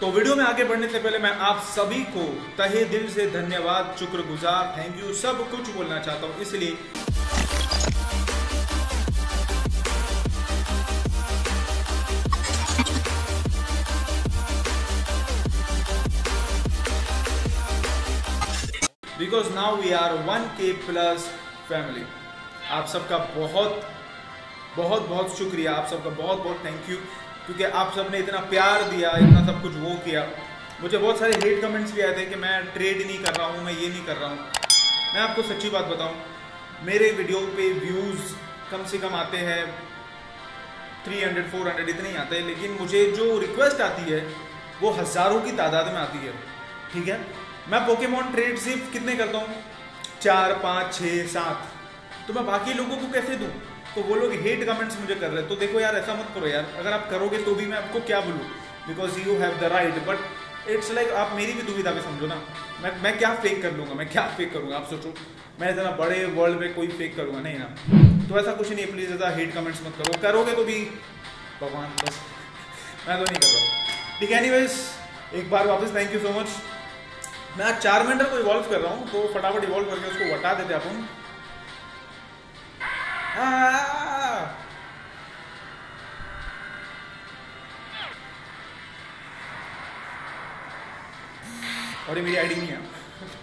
तो वीडियो में आगे बढ़ने से पहले मैं आप सभी को तहे दिल से धन्यवाद, शुक्रगुजार थैंक यू सब कुछ बोलना चाहता हूँ, इसलिए। Because now we are one K plus family आप सबका बहुत बहुत बहुत शुक्रिया, आप सबका बहुत बहुत थैंक यू क्योंकि आप सबने इतना प्यार दिया, इतना सब कुछ वो किया। मुझे बहुत सारे हेट कमेंट्स भी आए थे कि मैं ट्रेड नहीं कर रहा हूँ, मैं ये नहीं कर रहा हूँ। मैं आपको सच्ची बात बताऊँ, मेरे वीडियो पे व्यूज़ कम से कम आते हैं 300 400 इतने ही आते हैं, लेकिन मुझे जो रिक्वेस्ट आती है, वो हज़ारों की तादाद में आती है। ठीक है? मैं पोकेमोन ट्रेड सिर्फ़ कितने करता हूँ? चार, पाँच छः सात। तो मैं बाकी लोगों को कैसे दूँ? तो वो लोग हेट कमेंट्स मुझे कर रहे हैं। तो देखो यार, ऐसा मत करो यार। अगर आप करोगे तो भी मैं आपको क्या बोलूँ? Because you have the right but it's like आप मेरी भी दुविधा में समझो ना। मैं मैं क्या फेक कर लूँगा? मैं क्या फेक करूँगा? आप सोचो। मैं इतना बड़े वर्ल्ड में कोई फेक करूँगा? नहीं ना। तो ऐसा कुछ नहीं है प्लीज़ ऐसा हेट कमेंट्स मत करो। करोगे तो भी भगवान, बस। मैं तो नहीं कर रहा। ठीक है एनीवेज एक बार वापस थैंक यू सो मच मैं आज चार मिनट को इवॉल्व कर रहा हूँ तो फटाफट इवॉल्व करके उसको हटा देते अपन। Ah! और ये मेरी आईडी नहीं है।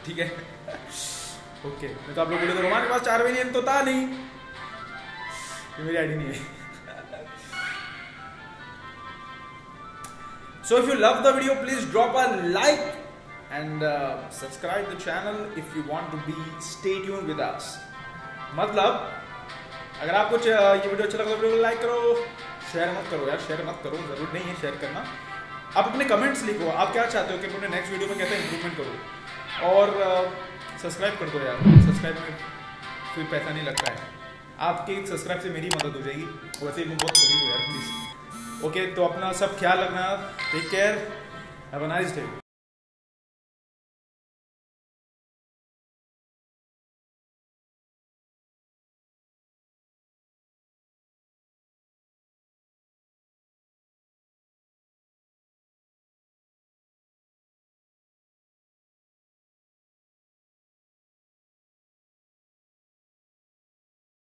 ठीक है। Okay okay. तो आप लोग बोले तो हमारे पास चार मिलियन तो था नहीं। ये मेरी आईडी नहीं है। So if you love the video please drop a like and subscribe the channel if you want to be stay tuned with us मतलब अगर आप कुछ ये वीडियो अच्छा लगा तो लाइक करो शेयर मत करो यार शेयर मत करो, ज़रूर नहीं है शेयर करना। आप अपने कमेंट्स लिखो, आप क्या चाहते हो कि अपने नेक्स्ट वीडियो में कैसे इंप्रूवमेंट करो? और सब्सक्राइब कर दो यार सब्सक्राइब में कोई पैसा नहीं लगता है। आपके सब्सक्राइब से मेरी मदद हो जाएगी, वैसे मैं बहुत गरीब हूँ यार प्लीज़ ओके तो अपना सब ख्याल रखना take care have a nice day